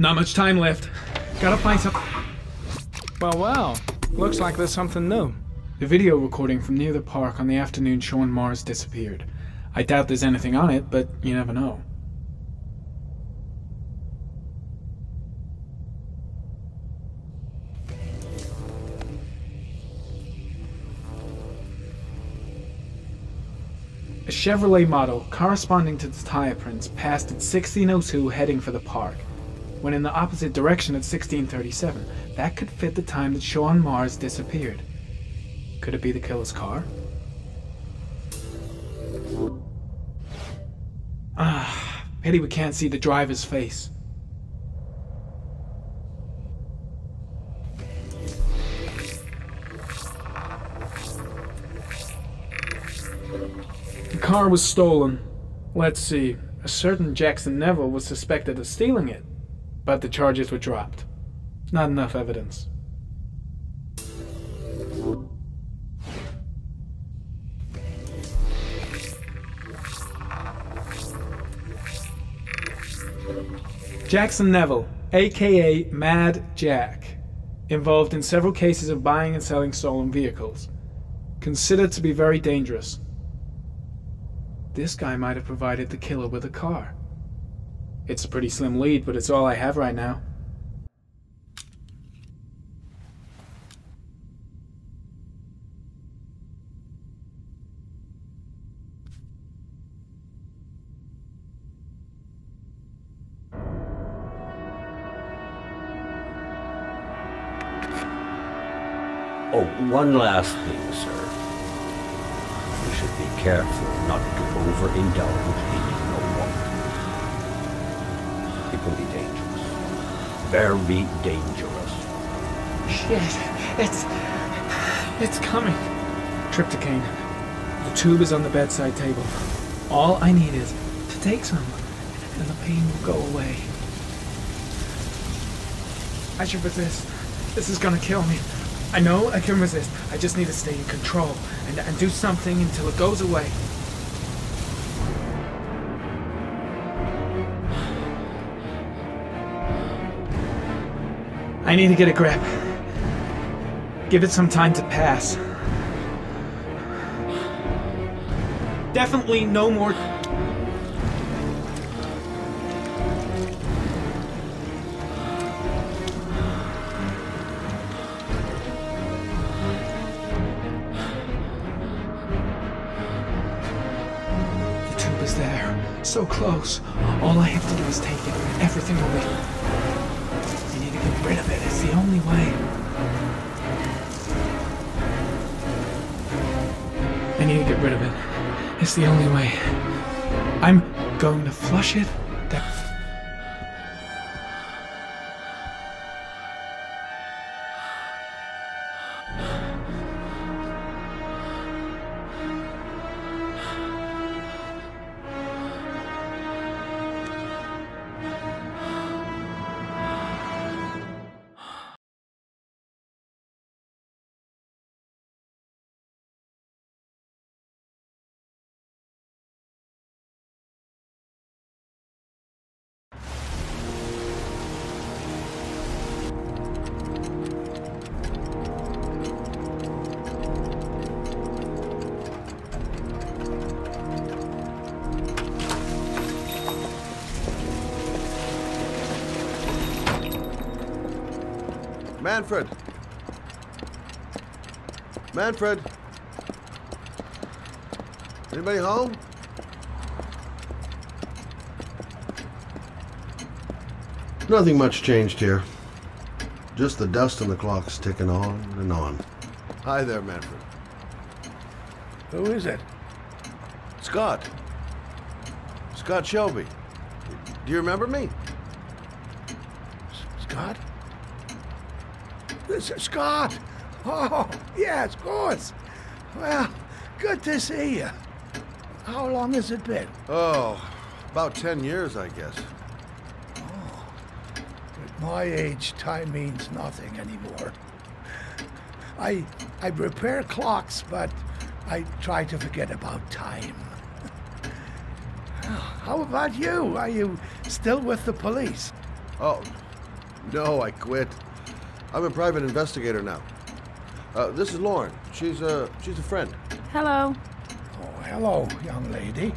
Not much time left. Gotta find some. Well, well. Looks like there's something new. The video recording from near the park on the afternoon Sean Mars disappeared. I doubt there's anything on it, but you never know. A Chevrolet model corresponding to the tire prints passed at 1602 heading for the park, when in the opposite direction at 1637. That could fit the time that Sean Mars disappeared. Could it be the killer's car? Ah, pity we can't see the driver's face. The car was stolen. Let's see. A certain Jackson Neville was suspected of stealing it, but the charges were dropped. Not enough evidence. Jackson Neville, aka Mad Jack, involved in several cases of buying and selling stolen vehicles. Considered to be very dangerous. This guy might have provided the killer with a car. It's a pretty slim lead, but it's all I have right now. Oh, one last thing, sir. You should be careful not to overindulge Very dangerous. Shit, it's. It's coming. Triptocaine. The tube is on the bedside table. All I need is to take some, and the pain will go away. I should resist. This is gonna kill me. I know I can resist. I just need to stay in control and, and do something until it goes away. I need to get a grip. Give it some time to pass. Definitely no more. The tube is there. So close. All I have to do is take it. Everything will be. Rid of it. It's the only way. I need to get rid of it. It's the only way. I'm going to flush it. Manfred! Anybody home? Nothing much changed here. Just the dust on the clock's ticking on and on. Hi there, Manfred. Who is it? Scott. Scott Shelby. Do you remember me? Scott? This is Scott! Oh, yes, of course. Well, good to see you. How long has it been? Oh, about ten years, I guess. Oh. At my age, time means nothing anymore. I I repair clocks, but I try to forget about time. How about you? Are you still with the police? Oh, No, I quit. I'm a private investigator now. Uh, this is Lauren. She's a she's a friend. Hello. Oh, hello, young lady.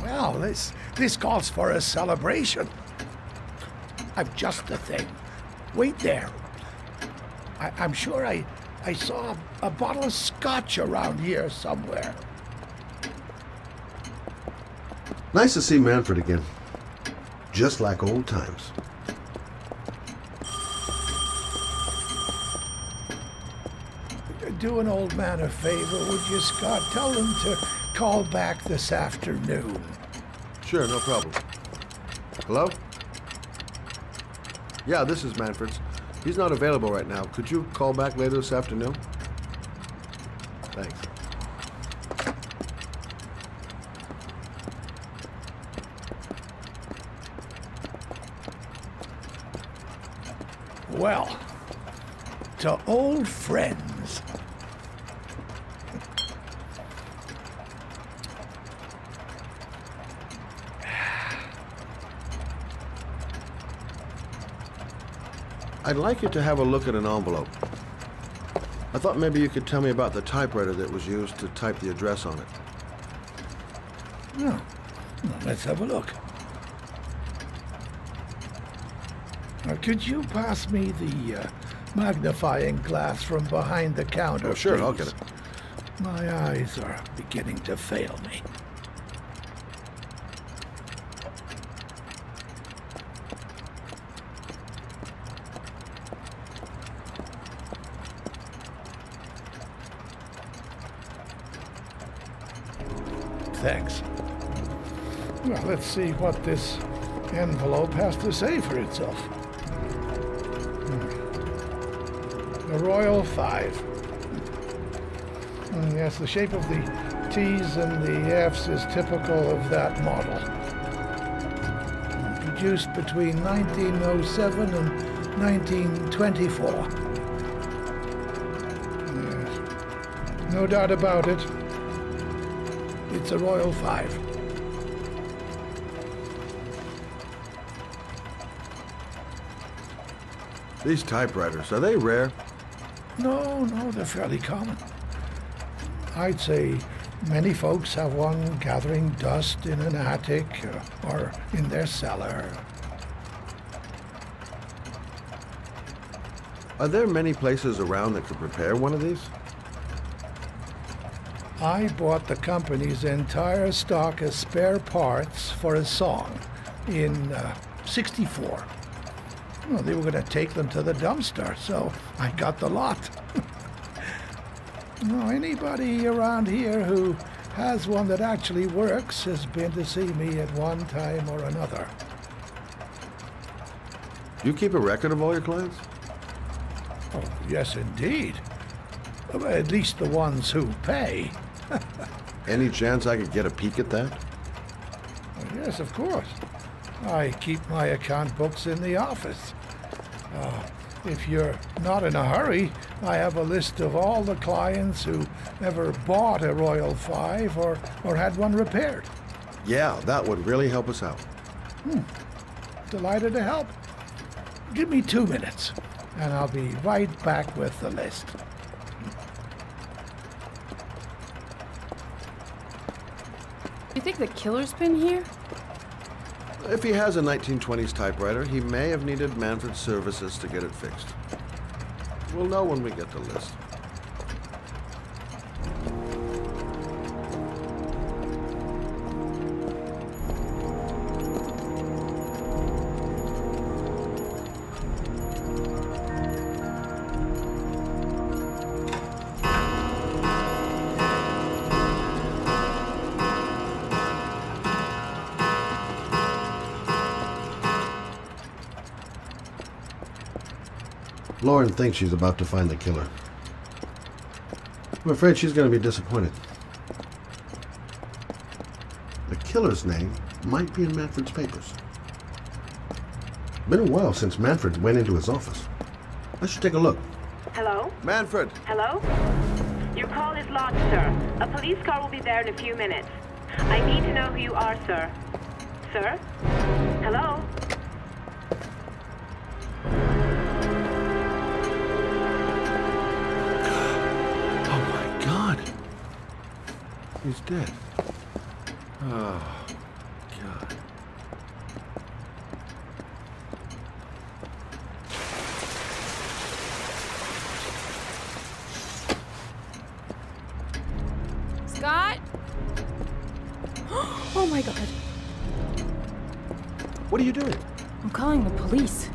Well, this this calls for a celebration. I've just the thing. Wait there. I, I'm sure I I saw a bottle of scotch around here somewhere. Nice to see Manfred again. Just like old times. Do an old man a favor, would you, Scott? Tell him to call back this afternoon. Sure, no problem. Hello? Yeah, this is Manfred's. He's not available right now. Could you call back later this afternoon? Thanks. Well, to old friends. I'd like you to have a look at an envelope. I thought maybe you could tell me about the typewriter that was used to type the address on it. Well, let's have a look. Uh, could you pass me the uh, magnifying glass from behind the counter? Oh, sure, I'll get it. My eyes are beginning to fail me. See what this envelope has to say for itself. Hmm. The Royal Five. Mm, Yes, the shape of the T's and the F's is typical of that model. Produced between 1907 and 1924. No doubt about it. It's a Royal Five. These typewriters, are they rare? No, no, they're fairly common. I'd say many folks have one gathering dust in an attic or in their cellar. Are there many places around that could prepare one of these? I bought the company's entire stock of spare parts for a song in uh, 64. Well, they were going to take them to the dumpster, so I got the lot. no, anybody around here who has one that actually works has been to see me at one time or another. You keep a record of all your clients? Oh, yes, indeed. At least the ones who pay. Any chance I could get a peek at that? Yes, of course. I keep my account books in the office. Uh, if you're not in a hurry, I have a list of all the clients who ever bought a Royal Five or, or had one repaired. Yeah, that would really help us out. Delighted to help. Give me two minutes, and I'll be right back with the list. You think the killer's been here? If he has a 1920s typewriter, he may have needed Manfred's services to get it fixed. We'll know when we get the list. Lauren thinks she's about to find the killer. I'm afraid she's going to be disappointed. The killer's name might be in Manfred's papers. Been a while since Manfred went into his office. I should take a look. Hello? Manfred! Hello? Your call is lodged, sir. A police car will be there in a few minutes. I need to know who you are, sir. Sir? Hello? He's dead. Oh, God. Scott? oh my god. What are you doing? I'm calling the police.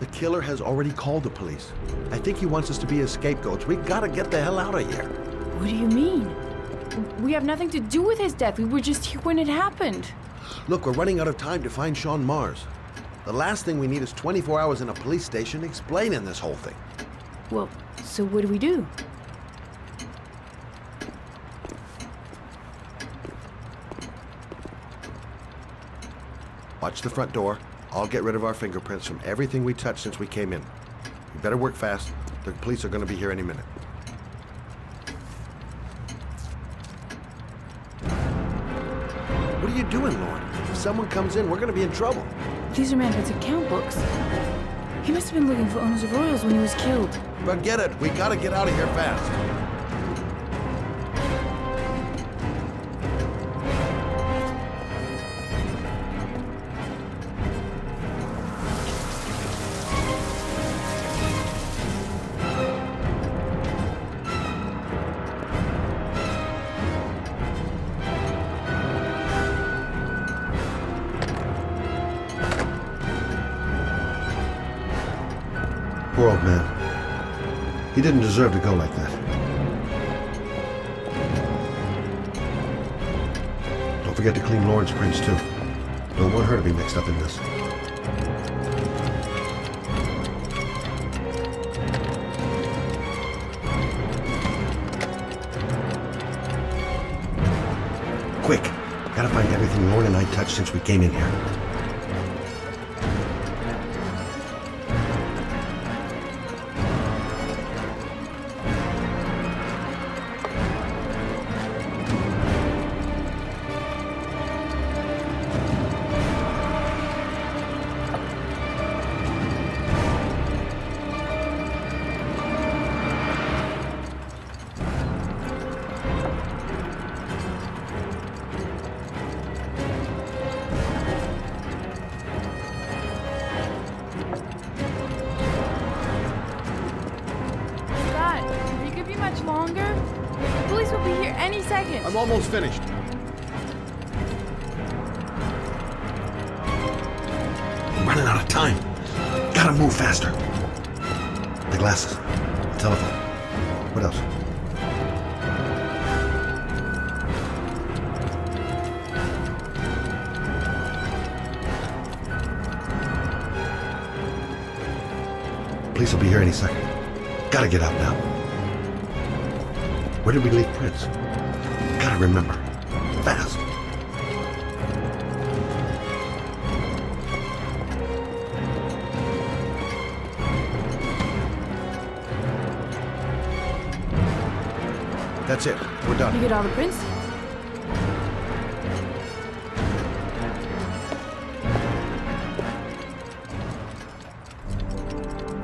The killer has already called the police. I think he wants us to be his scapegoats. We gotta get the hell out of here. What do you mean? We have nothing to do with his death. We were just here when it happened. Look, we're running out of time to find Sean Mars. The last thing we need is 24 hours in a police station explaining this whole thing. Well, so what do we do? Watch the front door. I'll get rid of our fingerprints from everything we touched since we came in. You better work fast. The police are gonna be here any minute. You doing, Lord? If someone comes in, we're gonna be in trouble. These are Manfred's account books. He must have been looking for owners of Royals when he was killed. Forget it. We gotta get out of here fast. Old man. He didn't deserve to go like that. Don't forget to clean Lauren's prints, too. Don't want her to be mixed up in this. Quick! Gotta find everything Lauren and I touched since we came in here. Running out of time. Gotta move faster. The glasses. The telephone. What else? Police will be here any second. Gotta get out now. Where did we leave prints? Gotta remember. Fast. That's You done. get all the prints?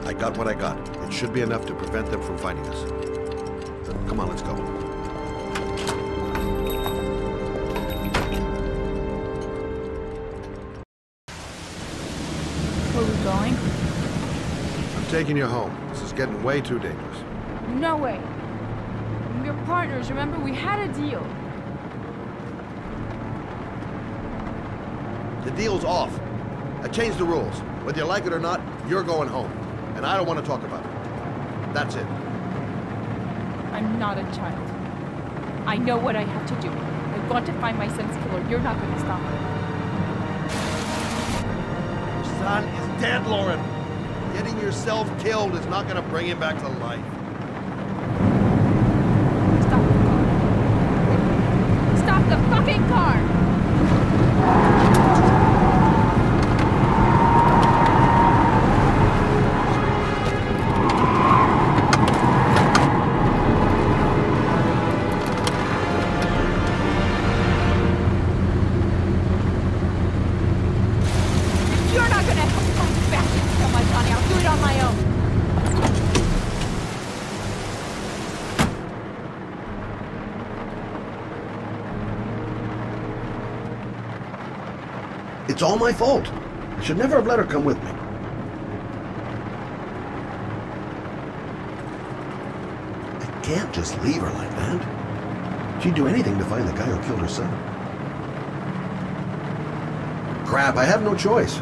I got what I got. It should be enough to prevent them from finding us. Come on, let's go. Where are we going? I'm taking you home. This is getting way too dangerous. No way. Partners, remember? We had a deal. The deal's off. I changed the rules. Whether you like it or not, you're going home. And I don't want to talk about it. That's it. I'm not a child. I know what I have to do. I want to find my son's killer. You're not going to stop me. Your son is dead, Lauren. Getting yourself killed is not going to bring him back to life. Stop the car. Fucking car! All my fault. I should never have let her come with me. I can't just leave her like that. She'd do anything to find the guy who killed her son. Crap, I have no choice.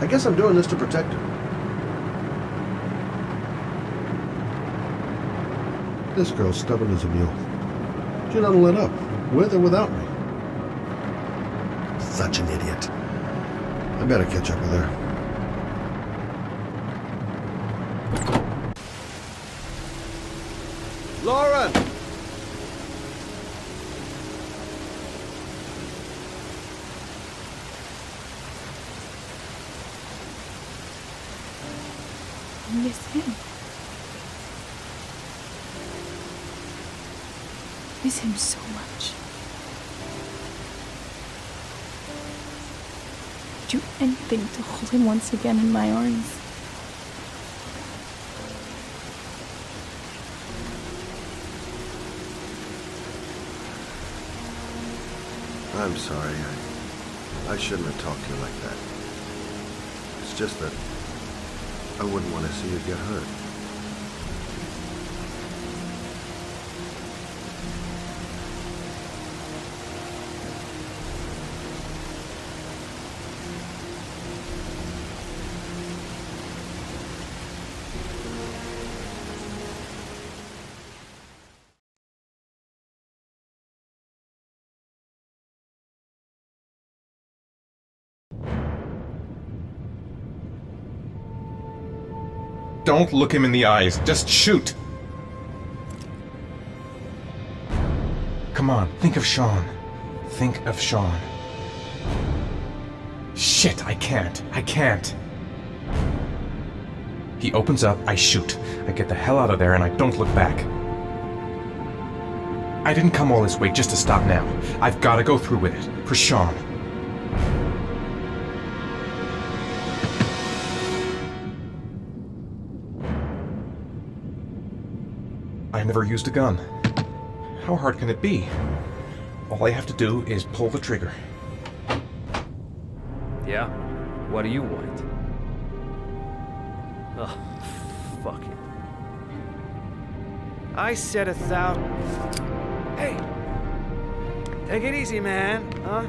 I guess I'm doing this to protect her. This girl's stubborn as a mule. She doesn't let up, with or without me. I better catch up with her. Lauren! Miss him. Miss him so Do anything to hold him once again in my arms. I'm sorry. I, I shouldn't have talked to you like that. It's just that I wouldn't want to see you get hurt. Don't look him in the eyes. Just shoot. Come on, think of Sean. Think of Sean. Shit, I can't. I can't. He opens up, I shoot. I get the hell out of there and I don't look back. I didn't come all this way just to stop now. I've got to go through with it. For Sean. I never used a gun. How hard can it be? All I have to do is pull the trigger. Yeah? What do you want? Oh, fuck it. I said a thousand. Hey! Take it easy, man, huh?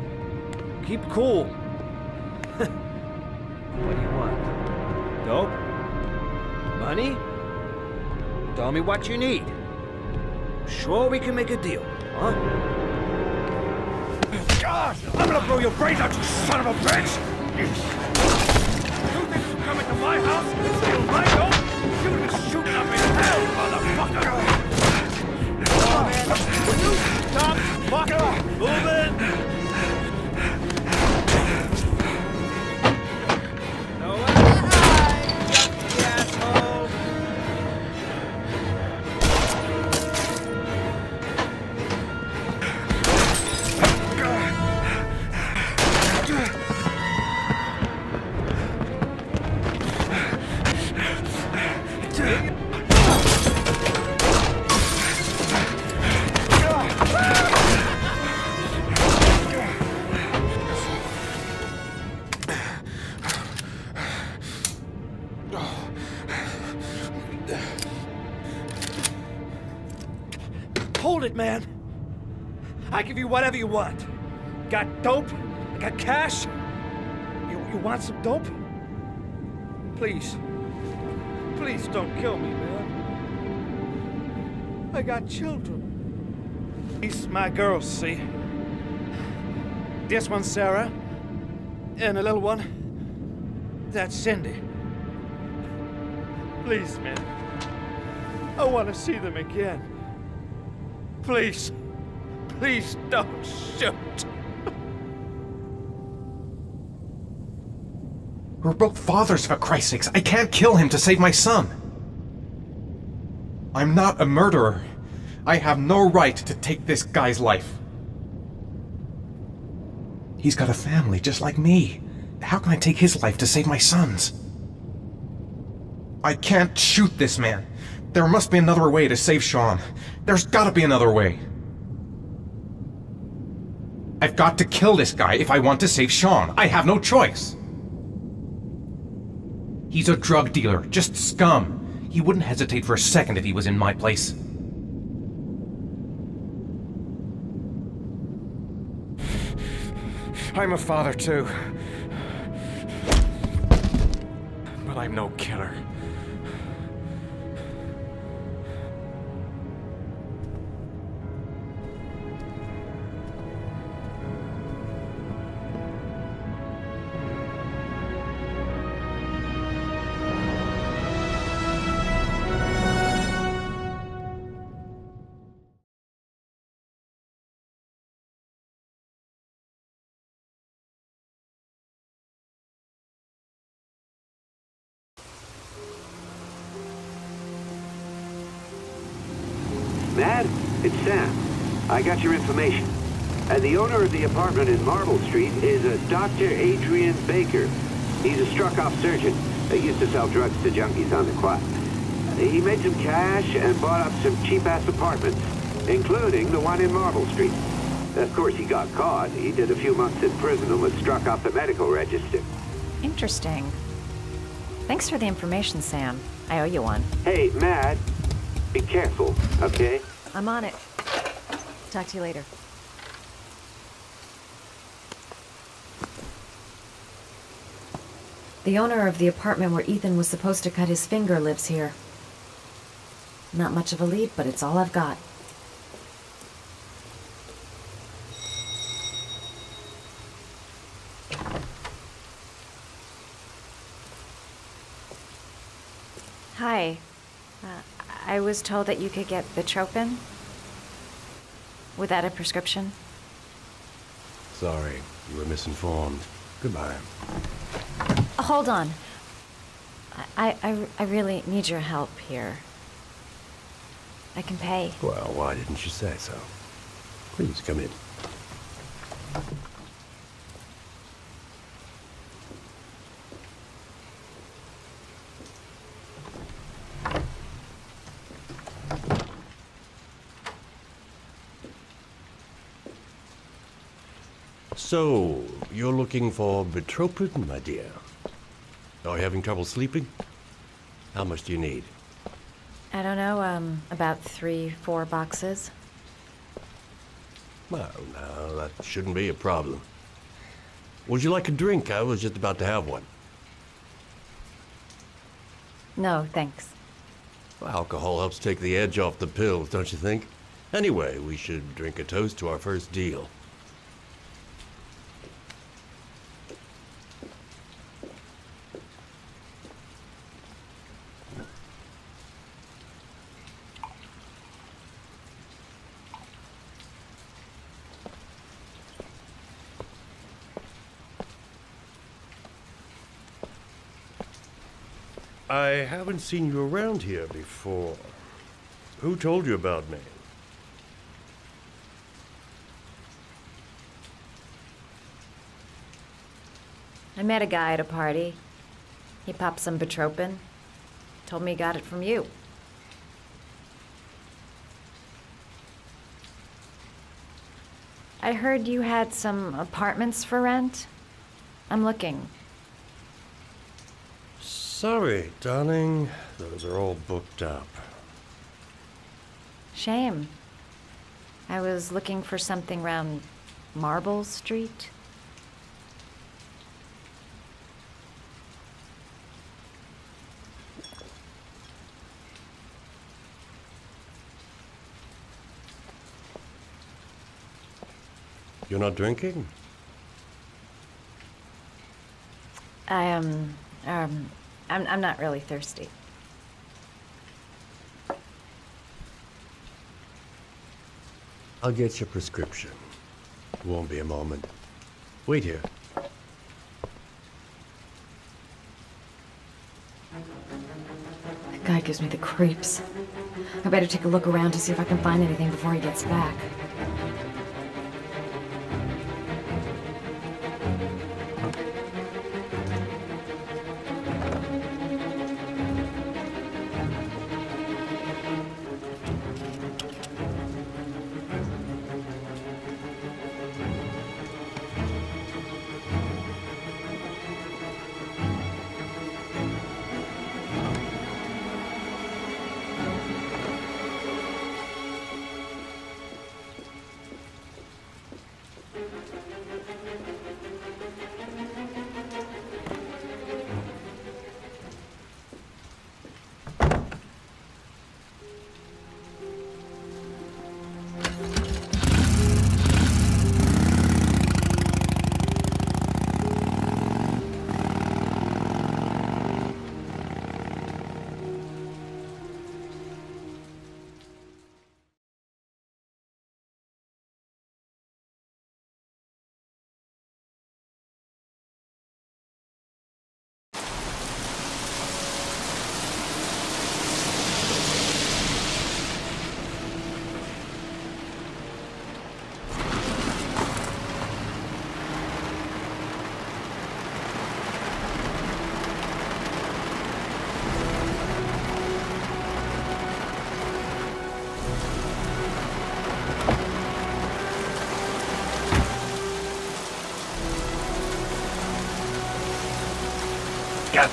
Keep cool. what do you want? Dope? Money? Tell me what you need. Sure we can make a deal, huh? God! I'm gonna blow your brains out, you son of a bitch! You think you come into my house and steal my dope? Whatever you want. Got dope? Got cash? You, you want some dope? Please. Please don't kill me, man. I got children. These my girls, see? This one's Sarah. And the little one, that's Cindy. Please, man. I want to see them again. Please. Please don't shoot. We're both fathers, for Christ's sakes. I can't kill him to save my son. I'm not a murderer. I have no right to take this guy's life. He's got a family just like me. How can I take his life to save my son's? I can't shoot this man. There must be another way to save Sean. There's gotta be another way. I've got to kill this guy if I want to save Sean. I have no choice. He's a drug dealer, just scum. He wouldn't hesitate for a second if he was in my place. I'm a father too. But I'm no killer. Your information. And the owner of the apartment in Marble Street is a Dr. Adrian Baker. He's a struck-off surgeon. He used to sell drugs to junkies on the quad. He made some cash and bought up some cheap-ass apartments, including the one in Marble Street. Of course, he got caught. He did a few months in prison and was struck off the medical register. Interesting. Thanks for the information, Sam. I owe you one. Hey, Matt, be careful, okay? I'm on it. Talk to you later. The owner of the apartment where Ethan was supposed to cut his finger lives here. Not much of a lead, but it's all I've got. Hi. Uh, I was told that you could get Bitropin without a prescription. Sorry, you were misinformed. Goodbye. Hold on. I, I, I really need your help here. I can pay. Well, why didn't you say so? Please come in. So, you're looking for Bitropin, my dear? Are you having trouble sleeping? How much do you need? I don't know, um, about three, four boxes. Well, no, that shouldn't be a problem. Would you like a drink? I was just about to have one. No, thanks. Well, alcohol helps take the edge off the pills, don't you think? Anyway, we should drink a toast to our first deal. I haven't seen you around here before. Who told you about me? I met a guy at a party. He popped some Bitropin. Told me he got it from you. I heard you had some apartments for rent. I'm looking. Sorry, darling. Those are all booked up. Shame. I was looking for something around Marble Street. You're not drinking? I am, um, I'm, I'm not really thirsty. I'll get your prescription. Won't be a moment. Wait here. That guy gives me the creeps. I better take a look around to see if I can find anything before he gets back.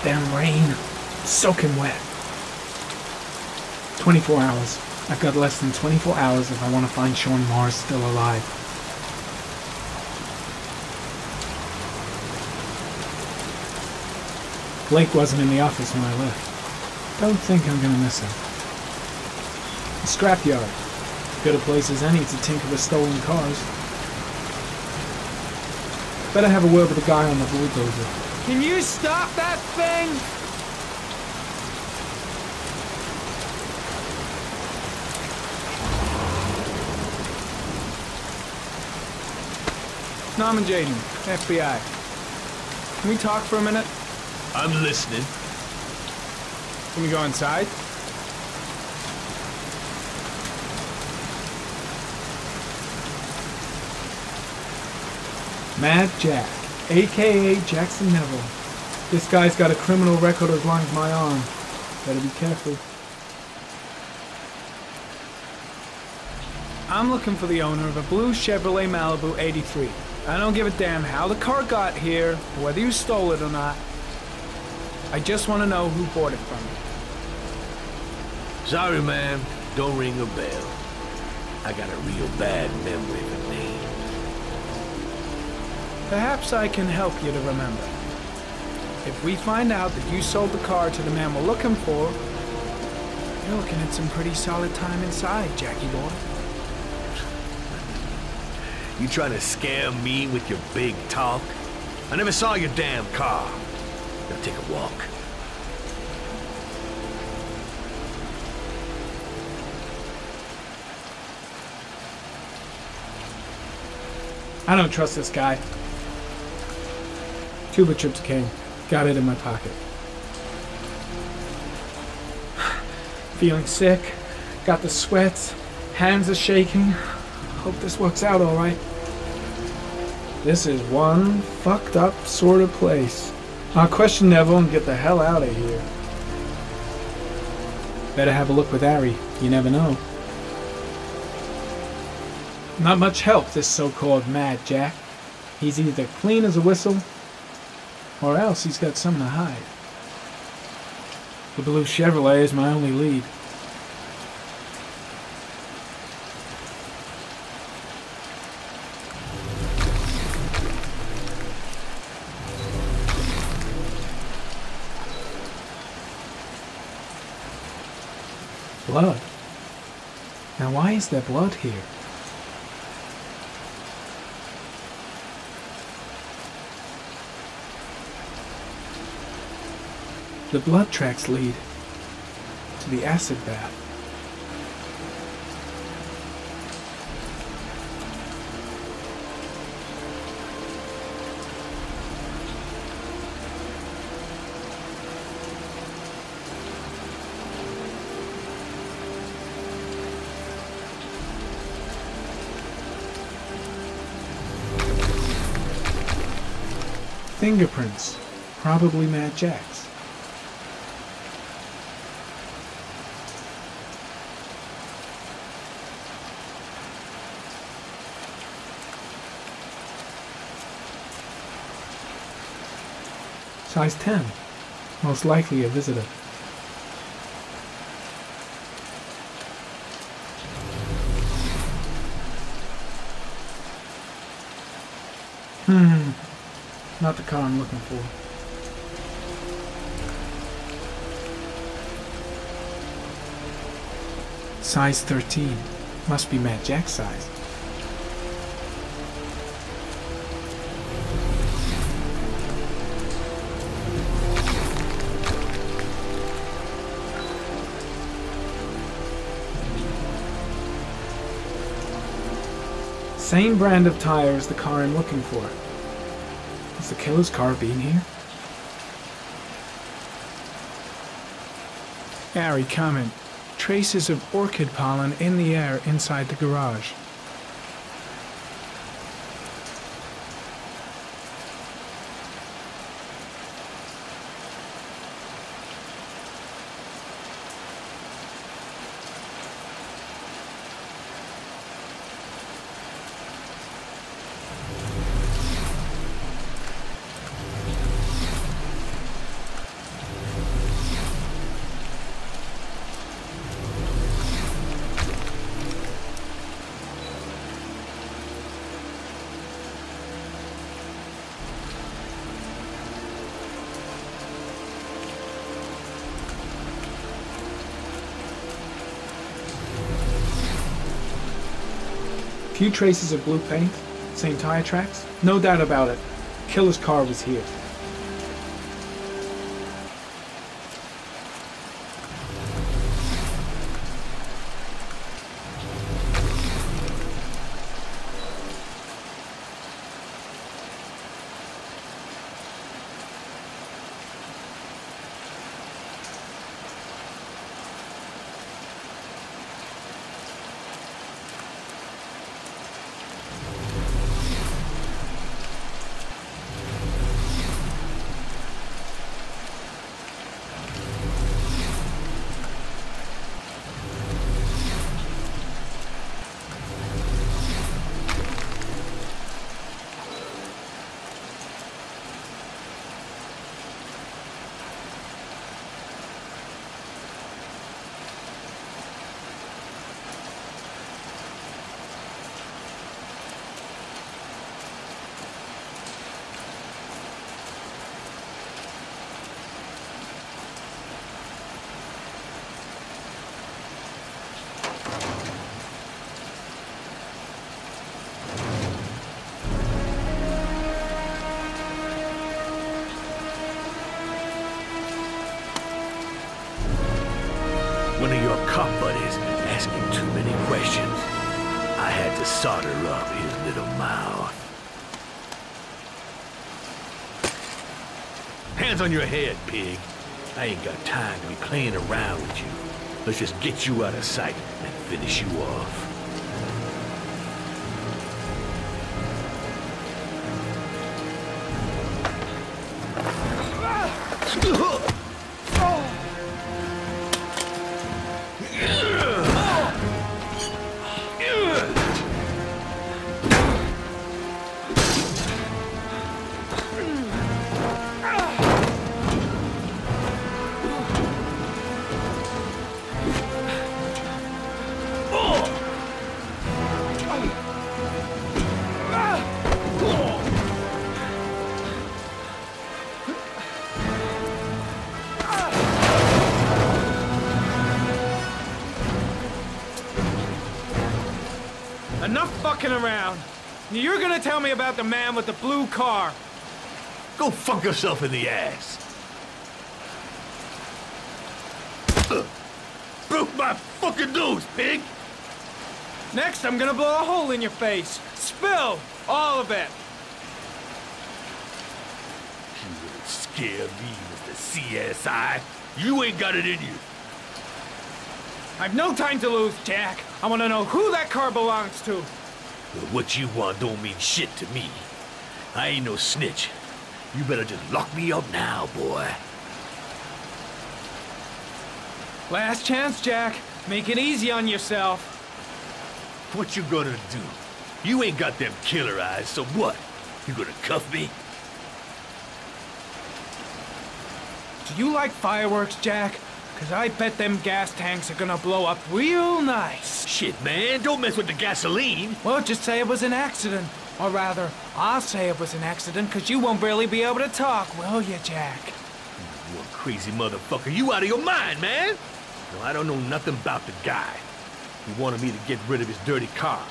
Goddamn rain. Soaking wet. 24 hours. I've got less than 24 hours if I want to find Sean Mars still alive. Blake wasn't in the office when I left. Don't think I'm gonna miss him. The scrapyard. Good a place as any to tinker with stolen cars. Better have a word with the guy on the bulldozer. Can you stop that thing? Norman Jayden, FBI. Can we talk for a minute? I'm listening. Can we go inside? Mad Jack, aka Jackson Neville. This guy's got a criminal record as long as my arm. Better be careful. I'm looking for the owner of a blue Chevrolet Malibu 83. I don't give a damn how the car got here, whether you stole it or not. I just want to know who bought it from you. Sorry, man. Don't ring a bell. I got a real bad memory for names. Perhaps I can help you to remember. If we find out that you sold the car to the man we're looking for, you're looking at some pretty solid time inside, Jackie boy. You trying to scam me with your big talk? I never saw your damn car. Now take a walk. I don't trust this guy. Cuba Trips came. Got it in my pocket. Feeling sick. Got the sweats. Hands are shaking. Hope this works out alright. This is one fucked up sort of place. I'll question Neville and get the hell out of here. Better have a look with ARI. You never know. Not much help, this so-called Mad Jack. He's either clean as a whistle, or else he's got something to hide. The blue Chevrolet is my only lead. Blood. Now why is there blood here? The blood tracks lead to the acid bath. Fingerprints, probably Mad Jack's. Size 10. Most likely a visitor. Hmm. Not the car I'm looking for. Size 13. Must be Mad Jack's size. Same brand of tire as the car I'm looking for. Is the killer's car been here? ARI, comment. Traces of orchid pollen in the air inside the garage. Few traces of blue paint, same tire tracks. No doubt about it. Killer's car was here. Your cop buddies asking too many questions. I had to solder up his little mouth. Hands on your head, pig. I ain't got time to be playing around with you. Let's just get you out of sight and finish you off. Tell me about the man with the blue car. Go fuck yourself in the ass. Ugh. Broke my fucking nose, pig! Next, I'm gonna blow a hole in your face. Spill! All of it. You wouldn't scare me, Mr. CSI. You ain't got it in you. I've no time to lose, Jack. I want to know who that car belongs to. But what you want don't mean shit to me. I ain't no snitch. You better just lock me up now, boy. Last chance, Jack. Make it easy on yourself. What you gonna do? You ain't got them killer eyes, so what? You gonna cuff me? Do you like fireworks, Jack? Because I bet them gas tanks are gonna blow up real nice. Shit, man, don't mess with the gasoline. Well, just say it was an accident. Or rather, I'll say it was an accident because you won't barely be able to talk, will you, Jack? You crazy motherfucker. You out of your mind, man. No, I don't know nothing about the guy. He wanted me to get rid of his dirty car,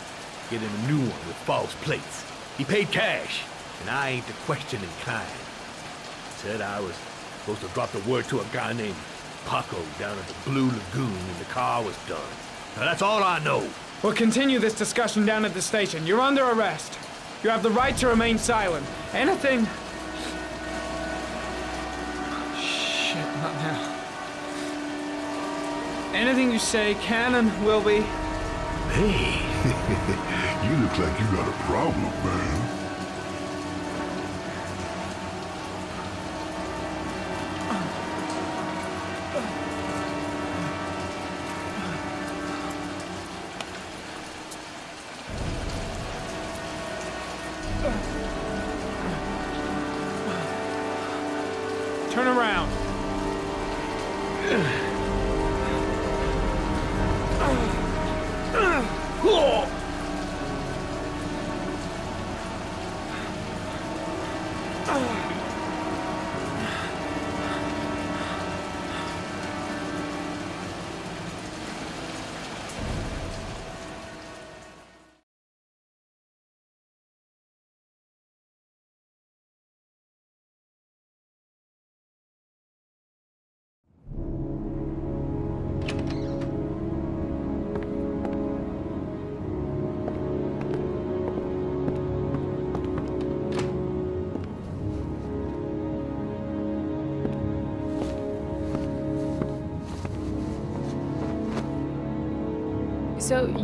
get him a new one with false plates. He paid cash, and I ain't the questioning kind. Said I was supposed to drop the word to a guy named Paco down at the Blue Lagoon and the car was done. Now that's all I know. We'll continue this discussion down at the station. You're under arrest. You have the right to remain silent. Anything... Shit, not now. Anything you say can and will be... Hey. you look like you got a problem, man.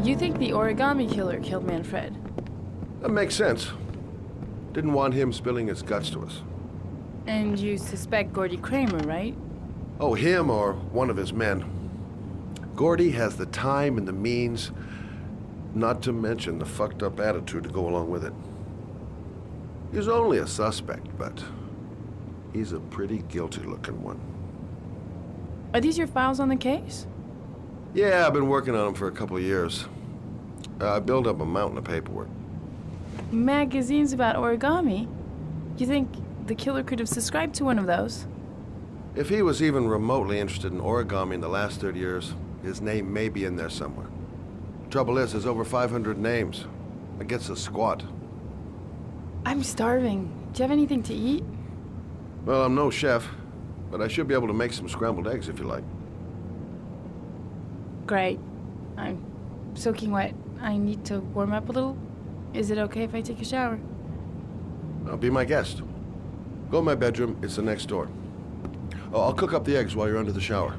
You think the origami killer killed Manfred? That makes sense. Didn't want him spilling his guts to us. And you suspect Gordi Kramer, right? Oh, him or one of his men. Gordi has the time and the means, not to mention the fucked up attitude to go along with it. He's only a suspect, but he's a pretty guilty looking one. Are these your files on the case? Yeah, I've been working on them for a couple years. Uh, I built up a mountain of paperwork. Magazines about origami? You think the killer could have subscribed to one of those? If he was even remotely interested in origami in the last 30 years, his name may be in there somewhere. Trouble is, there's over 500 names. That gets a squat. I'm starving. Do you have anything to eat? Well, I'm no chef, but I should be able to make some scrambled eggs if you like. Great. I'm soaking wet. I need to warm up a little. Is it okay if I take a shower? Now, be my guest. Go in my bedroom, it's the next door. Oh, I'll cook up the eggs while you're under the shower.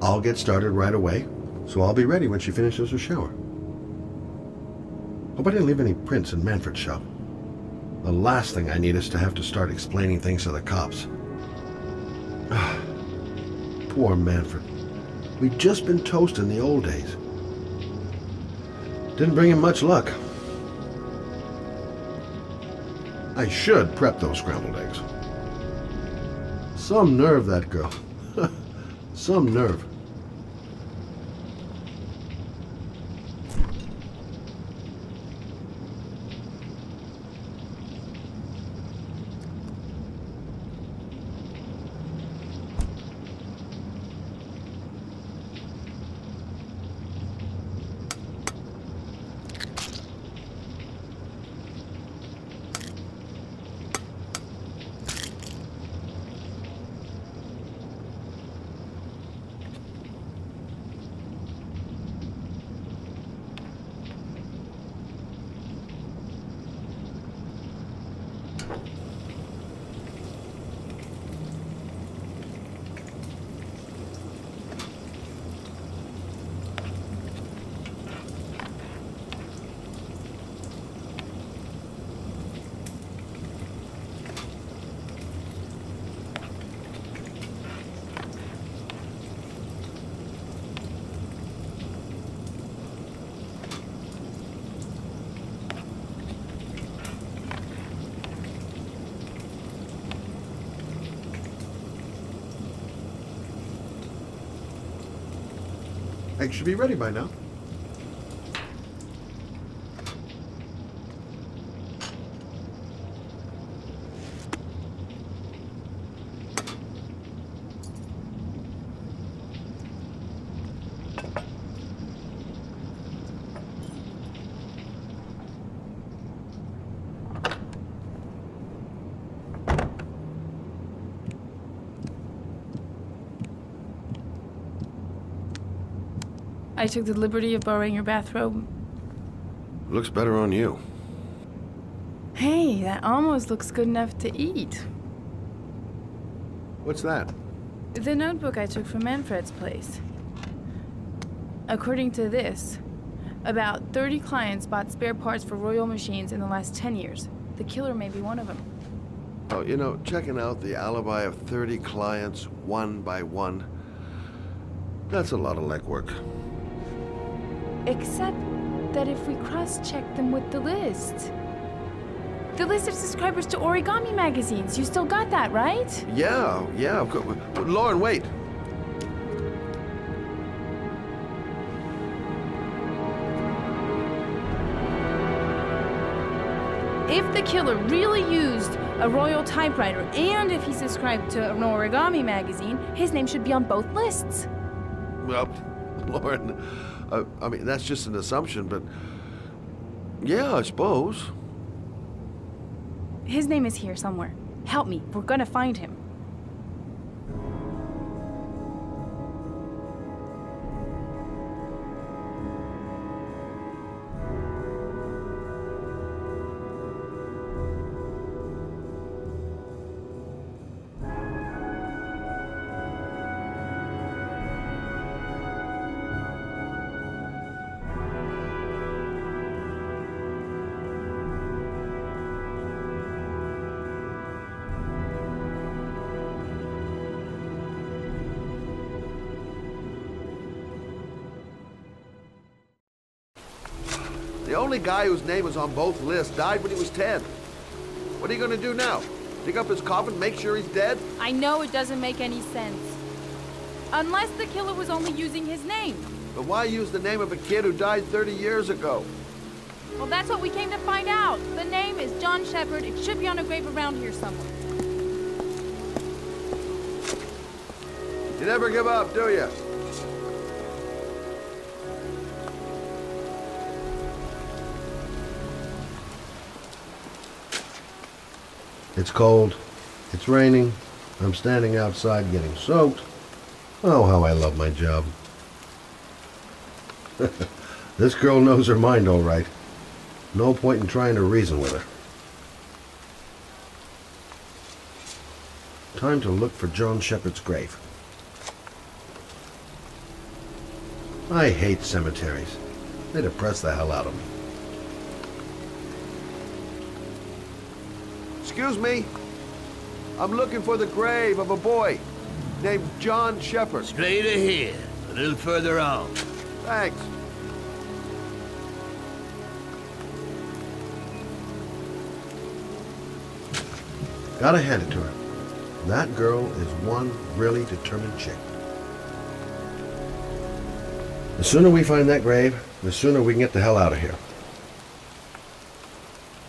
I'll get started right away, so I'll be ready when she finishes her shower. Hope I didn't leave any prints in Manfred's shop. The last thing I need is to have to start explaining things to the cops. Ah, poor Manfred. We'd just been toast in the old days. Didn't bring him much luck. I should prep those scrambled eggs. Some nerve, that girl. Some nerve. Eggs should be ready by now. I took the liberty of borrowing your bathrobe. Looks better on you. Hey, that almost looks good enough to eat. What's that? The notebook I took from Manfred's place. According to this, about 30 clients bought spare parts for Royal machines in the last 10 years. The killer may be one of them. Oh, you know, checking out the alibi of 30 clients one by one, that's a lot of legwork. Except that if we cross-check them with the list. The list of subscribers to Origami magazines. You still got that, right? Yeah, yeah, of course. Lauren, wait. If the killer really used a royal typewriter and if he subscribed to an origami magazine, his name should be on both lists. Well, Lauren, uh, I mean, that's just an assumption, but yeah, I suppose. His name is here somewhere. Help me. We're gonna find him. Only guy whose name was on both lists died when he was 10. What are you gonna do now? Dig up his coffin, make sure he's dead? I know it doesn't make any sense. Unless the killer was only using his name. But why use the name of a kid who died 30 years ago? Well, that's what we came to find out. The name is John Sheppard. It should be on a grave around here somewhere. You never give up, do you? It's cold. It's raining. I'm standing outside getting soaked. Oh, how I love my job. this girl knows her mind all right. No point in trying to reason with her. Time to look for John Sheppard's grave. I hate cemeteries. They depress the hell out of me. Excuse me. I'm looking for the grave of a boy named John Sheppard. Straight ahead, a little further on. Thanks. Gotta hand it to her. That girl is one really determined chick. The sooner we find that grave, the sooner we can get the hell out of here.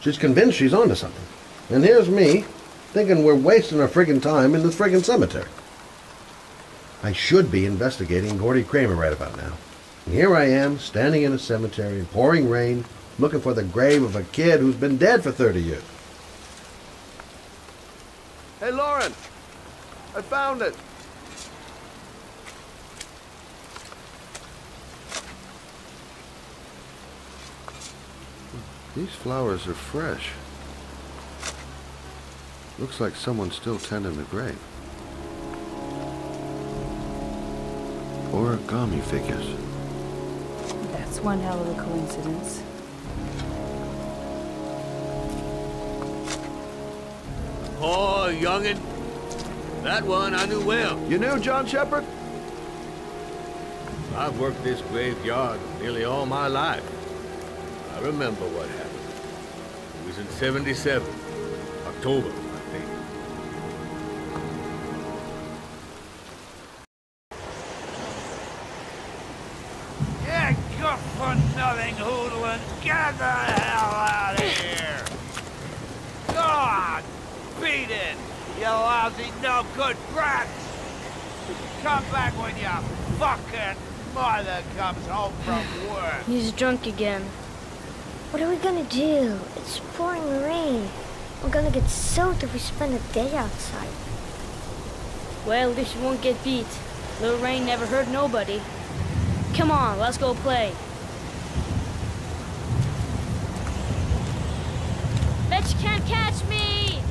She's convinced she's onto something. And here's me, thinking we're wasting our friggin' time in this friggin' cemetery. I should be investigating Gordi Kramer right about now. And here I am, standing in a cemetery, pouring rain, looking for the grave of a kid who's been dead for 30 years. Hey, Lauren! I found it! These flowers are fresh. Looks like someone's still tending the grave. Origami figures. That's one hell of a coincidence. Oh, youngin'. That one I knew well. You knew John Sheppard? I've worked this graveyard nearly all my life. I remember what happened. It was in 77. October, I think. Yeah, good for nothing hoodlum. Get the hell out of here. God, beat it, you lousy no good brats. Come back when your fucking mother comes home from work. He's drunk again. What are we gonna do? It's pouring rain. We're gonna get soaked if we spend a day outside. Well, at least you won't get beat. Little rain never hurt nobody. Come on, let's go play. Bet you can't catch me!